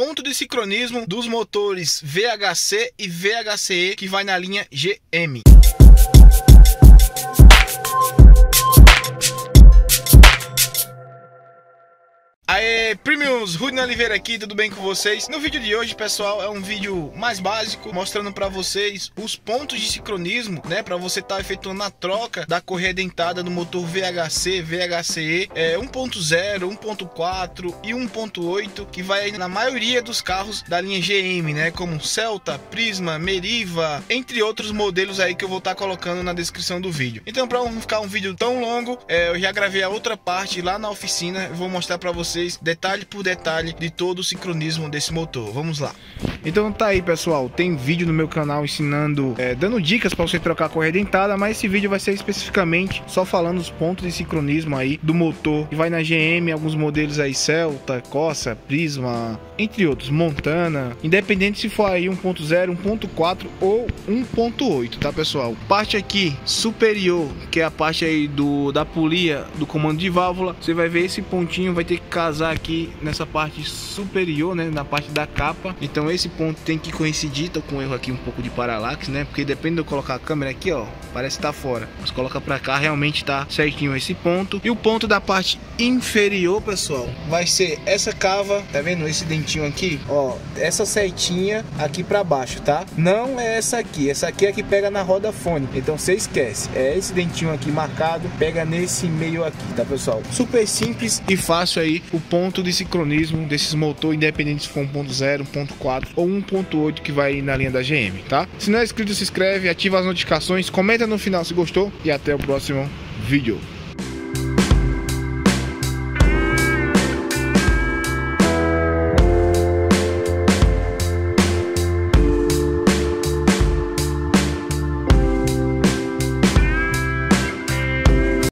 ponto de sincronismo dos motores VHC e VHCE que vai na linha GM. Aê, Premiums, Rudney Oliveira aqui, tudo bem com vocês? No vídeo de hoje, pessoal, é um vídeo mais básico, mostrando para vocês os pontos de sincronismo, né, para você estar tá efetuando a troca da correia dentada no motor VHC, VHCE, é, 1.0, 1.4 e 1.8, que vai na maioria dos carros da linha GM, né, como Celta, Prisma, Meriva, entre outros modelos aí que eu vou estar tá colocando na descrição do vídeo. Então, para não ficar um vídeo tão longo, é, eu já gravei a outra parte lá na oficina, vou mostrar para vocês vocês detalhe por detalhe de todo o sincronismo desse motor. Vamos lá. Então tá aí pessoal, tem vídeo no meu canal ensinando, é, dando dicas para você trocar a correia dentada, mas esse vídeo vai ser especificamente só falando os pontos de sincronismo aí do motor. E vai na GM, alguns modelos aí Celta, Corsa, Prisma, entre outros, Montana, independente se for aí 1.0, 1.4 ou 1.8, tá pessoal? Parte aqui superior, que é a parte aí do da polia do comando de válvula, você vai ver esse pontinho vai ter que casar aqui nessa parte superior, né, na parte da capa. Então esse ponto tem que coincidir, tô com um erro aqui um pouco de paralaxe, né, porque depende de eu colocar a câmera aqui, ó, parece estar tá fora. Mas coloca para cá, realmente tá certinho esse ponto. E o ponto da parte inferior, pessoal, vai ser essa cava, tá vendo esse dentinho aqui? Ó, essa setinha aqui para baixo, tá? Não é essa aqui, essa aqui é que pega na roda fone. Então você esquece. É esse dentinho aqui marcado, pega nesse meio aqui, tá, pessoal? Super simples e fácil aí o ponto de sincronismo desses motores, independente se for 1.0, 1.4 ou 1.8 que vai na linha da GM, tá? Se não é inscrito, se inscreve, ativa as notificações, comenta no final se gostou e até o próximo vídeo.